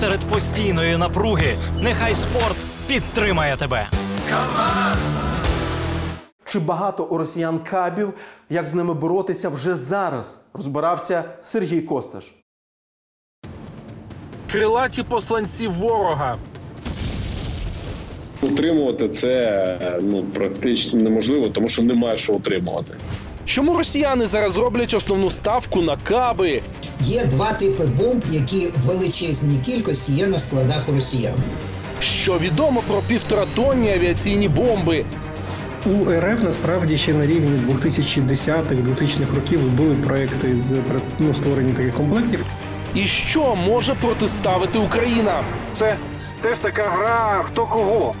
серед постійної напруги. Нехай спорт підтримає тебе. Чи багато у росіян кабів? Як з ними боротися вже зараз? Розбирався Сергій Косташ. Крилаті посланці ворога. Утримувати це ну практично неможливо, тому що немає що утримувати. Чому росіяни зараз роблять основну ставку на каби? Є два типи бомб, які в величезній кількості є на складах росіян. Що відомо про півторатонні авіаційні бомби? У РФ насправді ще на рівні 2010-2000-х років були проекти з ну, створення таких комплектів. І що може протиставити Україна? Це теж така гра хто кого.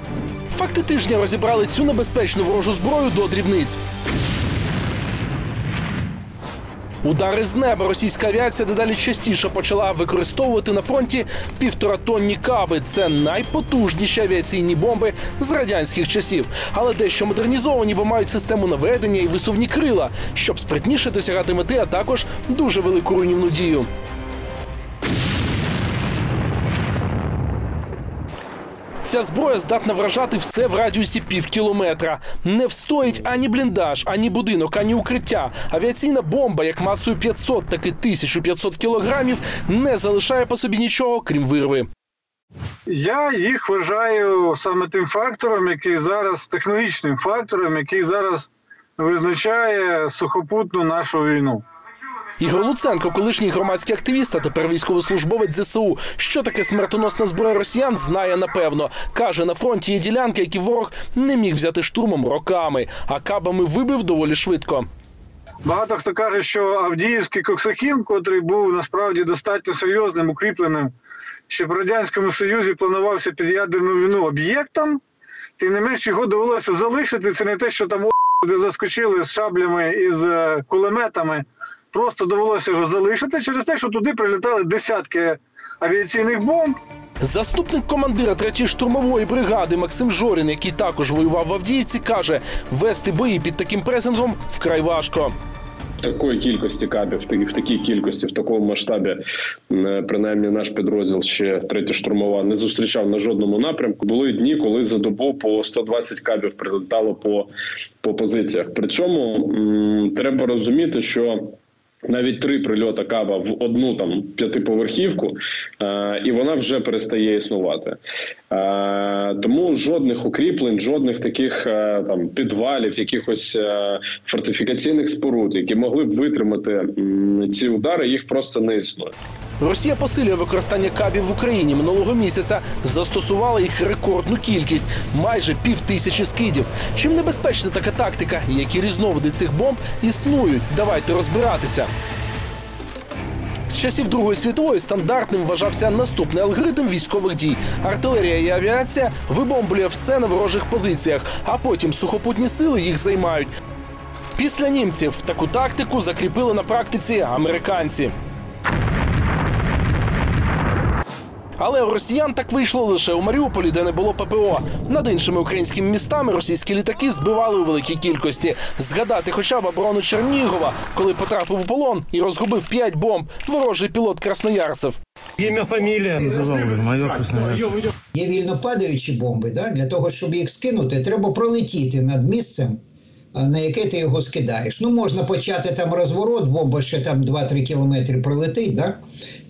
Факти тижня розібрали цю небезпечну ворожу зброю до дрібниць. Удари з неба російська авіація дедалі частіше почала використовувати на фронті півторатонні каби. Це найпотужніші авіаційні бомби з радянських часів, але дещо модернізовані, бо мають систему наведення і висувні крила, щоб спритніше досягати мети, а також дуже велику руйнівну дію. Ця зброя здатна вражати все в радіусі пів кілометра. Не встоїть ані бліндаж, ані будинок, ані укриття. Авіаційна бомба, як масою 500, так і 1500 кілограмів, не залишає по собі нічого, крім вирви. Я їх вважаю саме тим фактором, який зараз технологічним фактором, який зараз визначає сухопутну нашу війну. Ігор Луценко, колишній громадський активіст, а тепер військовослужбовець ЗСУ. Що таке смертоносна зброя росіян, знає напевно. Каже, на фронті є ділянки, які ворог не міг взяти штурмом роками, а кабами вибив доволі швидко. Багато хто каже, що Авдіївський Коксахім, котрий був насправді достатньо серйозним, укріпленим, ще в Радянському Союзі планувався під ядерну війну об'єктом, тим не менш його довелося залишити. Це не те, що там заскочили з шаблями і з е, кулеметами. Просто довелося його залишити через те, що туди прилітали десятки авіаційних бомб. Заступник командира 3-ї штурмової бригади Максим Жорін, який також воював в Авдіївці, каже, вести бої під таким пресингом вкрай важко. Такої кількості кабів, в такій- кількості, в такому масштабі, е, принаймні наш підрозділ ще третя штурмова не зустрічав на жодному напрямку. Були дні, коли за добу по 120 кабів прилетало по, по позиціях. При цьому м, треба розуміти, що навіть три прильота каба в одну там п'ятиповерхівку, е, і вона вже перестає існувати. Е, тому жодних укріплень, жодних таких е, там підвалів, якихось е, фортифікаційних споруд, які могли б витримати м, ці удари, їх просто не існує. Росія посилює використання кабів в Україні минулого місяця. Застосувала їх рекордну кількість майже пів тисячі скидів. Чим небезпечна така тактика? Які різновиди цих бомб існують? Давайте розбиратися. З часів Другої світової стандартним вважався наступний алгоритм військових дій. Артилерія і авіація вибомблює все на ворожих позиціях, а потім сухопутні сили їх займають. Після німців таку тактику закріпили на практиці американці. Але у росіян так вийшло лише у Маріуполі, де не було ППО. Над іншими українськими містами російські літаки збивали у великій кількості. Згадати хоча б оборону Чернігова, коли потрапив у полон і розгубив п'ять бомб ворожий пілот красноярцев. Имя, фамилия. Майор Красноярцев. Є вільно падаючі бомби. Да? Для того, щоб їх скинути, треба пролетіти над місцем, на яке ти його скидаєш. Ну, можна почати там розворот, бомба ще там 2-3 кілометри пролетить. Да?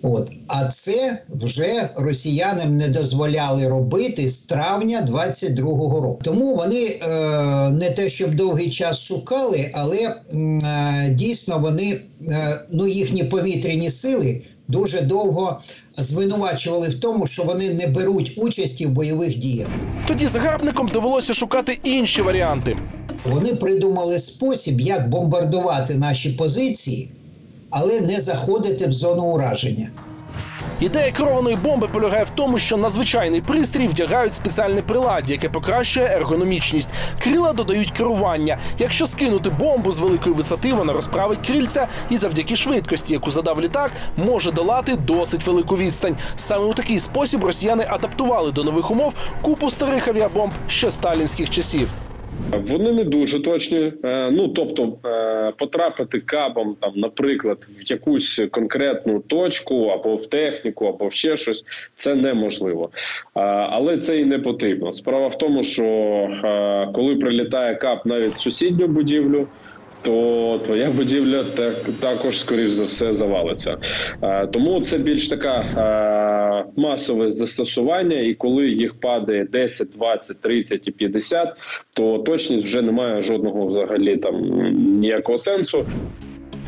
От. А це вже росіянам не дозволяли робити з травня 22-го року. Тому вони е, не те, щоб довгий час шукали, але е, дійсно вони, е, ну їхні повітряні сили дуже довго звинувачували в тому, що вони не беруть участі в бойових діях. Тоді загарбникам довелося шукати інші варіанти. Вони придумали спосіб, як бомбардувати наші позиції, але не заходити в зону ураження. Ідея керованої бомби полягає в тому, що на звичайний пристрій вдягають спеціальне приладдя, яке покращує ергономічність. Крила додають керування. Якщо скинути бомбу з великої висоти, вона розправить крильця і завдяки швидкості, яку задав літак, може долати досить велику відстань. Саме у такий спосіб росіяни адаптували до нових умов купу старих авіабомб ще сталінських часів. Вони не дуже точні. Е, Ну тобто е, потрапити кабом, там, наприклад, в якусь конкретну точку або в техніку, або в ще щось, це неможливо. Е, Але це і не потрібно. Справа в тому, що коли прилітає кап навіть в сусідню будівлю. То твоя будівля так також скоріш за все завалиться. Тому це більш така масове застосування, і коли їх падає 10, 20, 30 і 50, то точність вже не має жодного взагалі там ніякого сенсу.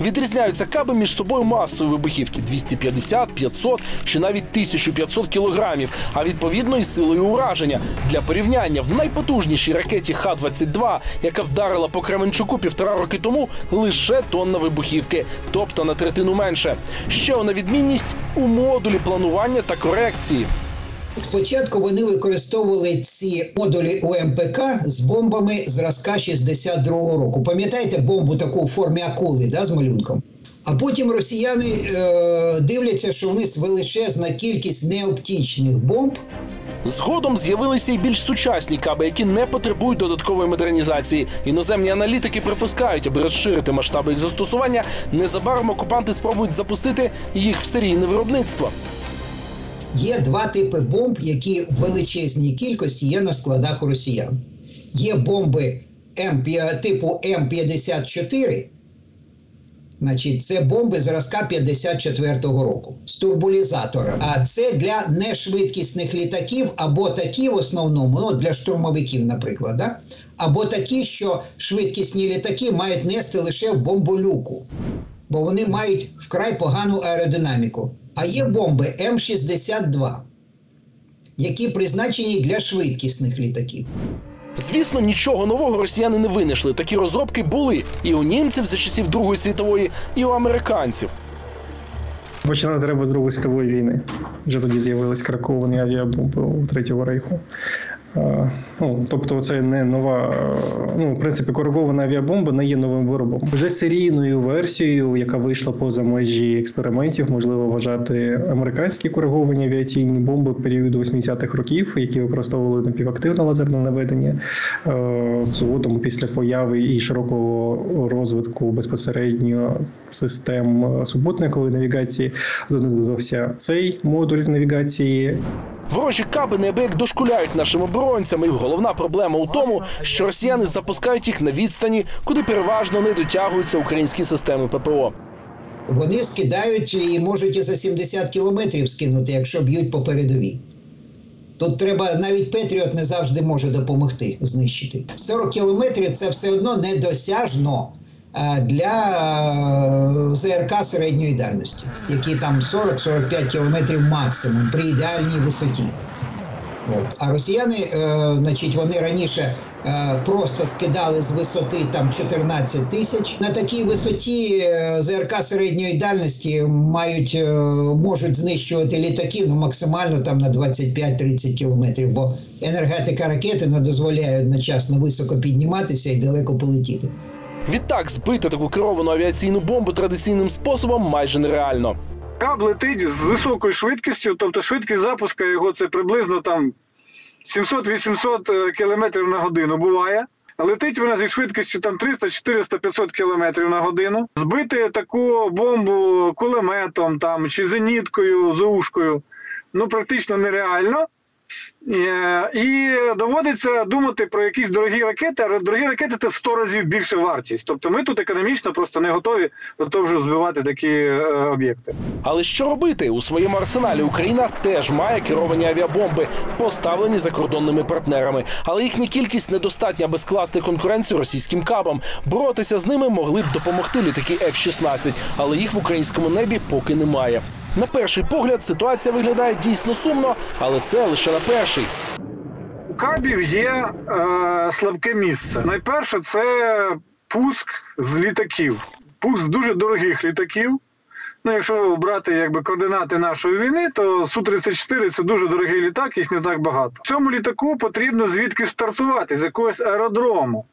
Відрізняються каби між собою масою вибухівки 250, 500 чи навіть 1500 кілограмів, а відповідно і силою ураження. Для порівняння в найпотужнішій ракеті Х-22, яка вдарила по Кременчуку півтора роки тому, лише тонна вибухівки, тобто на третину менше. Ще одна відмінність у модулі планування та корекції. Спочатку вони використовували ці модулі УМПК з бомбами зразка 62-го року. Пам'ятаєте бомбу таку в формі акули да, з малюнком? А потім росіяни е, дивляться, що в них величезна кількість неоптічних бомб, Згодом з'явилися й більш сучасні каби, які не потребують додаткової модернізації. Іноземні аналітики припускають, аби розширити масштаби їх застосування, незабаром окупанти спробують запустити їх в серійне виробництво. Є два типи бомб, які в величезній кількості є на складах росіян. Є бомби М, типу М54, значить, це бомби зразка 54-го року з турбулізатором. А це для нешвидкісних літаків або такі в основному, ну для штурмовиків, наприклад, да? або такі, що швидкісні літаки мають нести лише в бомболюку бо вони мають вкрай погану аеродинаміку. А є бомби М62, які призначені для швидкісних літаків. Звісно, нічого нового росіяни не винайшли. Такі розробки були і у німців за часів Другої світової, і у американців. Починати треба з Другої світової війни. Вже тоді з'явились краковані авіабомби у Третього рейху. Ну, тобто, це не нова, ну, в принципі, коригована авіабомба не є новим виробом. Вже серійною версією, яка вийшла поза межі експериментів, можливо вважати американські кориговані авіаційні бомби періоду 80-х років, які використовували напівактивне лазерне наведення. Згодом після появи і широкого розвитку безпосередньо систем супутникової навігації до них додався цей модуль навігації. Ворожі каби неабияк дошкуляють нашим оборонцям. І головна проблема у тому, що росіяни запускають їх на відстані, куди переважно не дотягуються українські системи ППО. Вони скидають і можуть і за 70 кілометрів скинути, якщо б'ють по передовій. Тут треба навіть Петріот не завжди може допомогти знищити. 40 кілометрів це все одно недосяжно для е, ЗРК середньої дальності, які там 40-45 кілометрів максимум при ідеальній висоті. От. А росіяни, е, значить, вони раніше е, просто скидали з висоти там 14 тисяч. На такій висоті е, ЗРК середньої дальності мають, е, можуть знищувати літаки ну, максимально там на 25-30 кілометрів, бо енергетика ракети не дозволяє одночасно високо підніматися і далеко полетіти. Відтак збити таку керовану авіаційну бомбу традиційним способом майже нереально. Каб летить з високою швидкістю, тобто швидкість запуска його це приблизно там 700-800 км на годину буває. Летить вона зі швидкістю там 300, 400, 500 км на годину. Збити таку бомбу кулеметом там чи зеніткою, зушкою ну практично нереально. Е, І доводиться думати про якісь дорогі ракети. А дорогі ракети це в 100 разів більше вартість. Тобто ми тут економічно просто не готові до того, щоб збивати такі е, об'єкти. Але що робити у своєму арсеналі? Україна теж має керовані авіабомби, поставлені закордонними партнерами. Але їхня кількість недостатня, аби скласти конкуренцію російським кабам. Боротися з ними могли б допомогти літаки F-16, але їх в українському небі поки немає. На перший погляд ситуація виглядає дійсно сумно, але це лише на перший. У кабів є е, слабке місце. Найперше це пуск з літаків. Пуск з дуже дорогих літаків. Ну, якщо брати якби координати нашої війни, то Су-34 це дуже дорогий літак, їх не так багато. В Цьому літаку потрібно звідки стартувати з якогось аеродрому.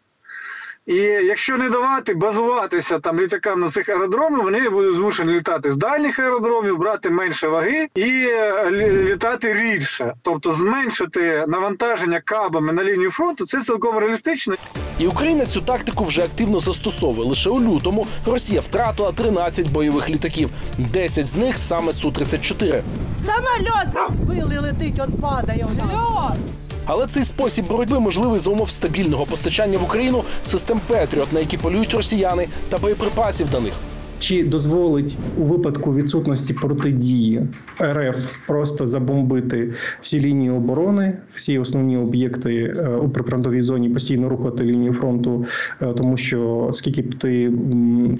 І якщо не давати базуватися там літакам на цих аеродромах, вони будуть змушені літати з дальніх аеродромів, брати менше ваги і е, лі- літати рідше, тобто зменшити навантаження кабами на лінію фронту. Це цілком реалістично. І Україна цю тактику вже активно застосовує. Лише у лютому Росія втратила 13 бойових літаків, 10 з них саме Су-34. Самоліт збили, летить, от падає. Льот! Але цей спосіб боротьби можливий за умов стабільного постачання в Україну систем Петріот, на які полюють росіяни, та боєприпасів до них. Чи дозволить у випадку відсутності протидії РФ просто забомбити всі лінії оборони, всі основні об'єкти е, у прифронтовій зоні, постійно рухати лінію фронту, е, тому що скільки б ти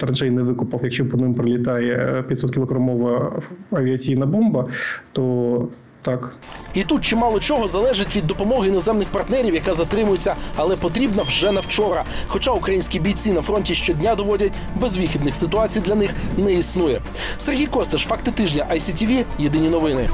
траншей не викопав, якщо по ним прилітає 500 кілограмова авіаційна бомба, то так І тут чимало чого залежить від допомоги іноземних партнерів, яка затримується, але потрібна вже на вчора. Хоча українські бійці на фронті щодня доводять, безвихідних ситуацій для них не існує. Сергій Костиш, факти тижня ICTV, Єдині новини.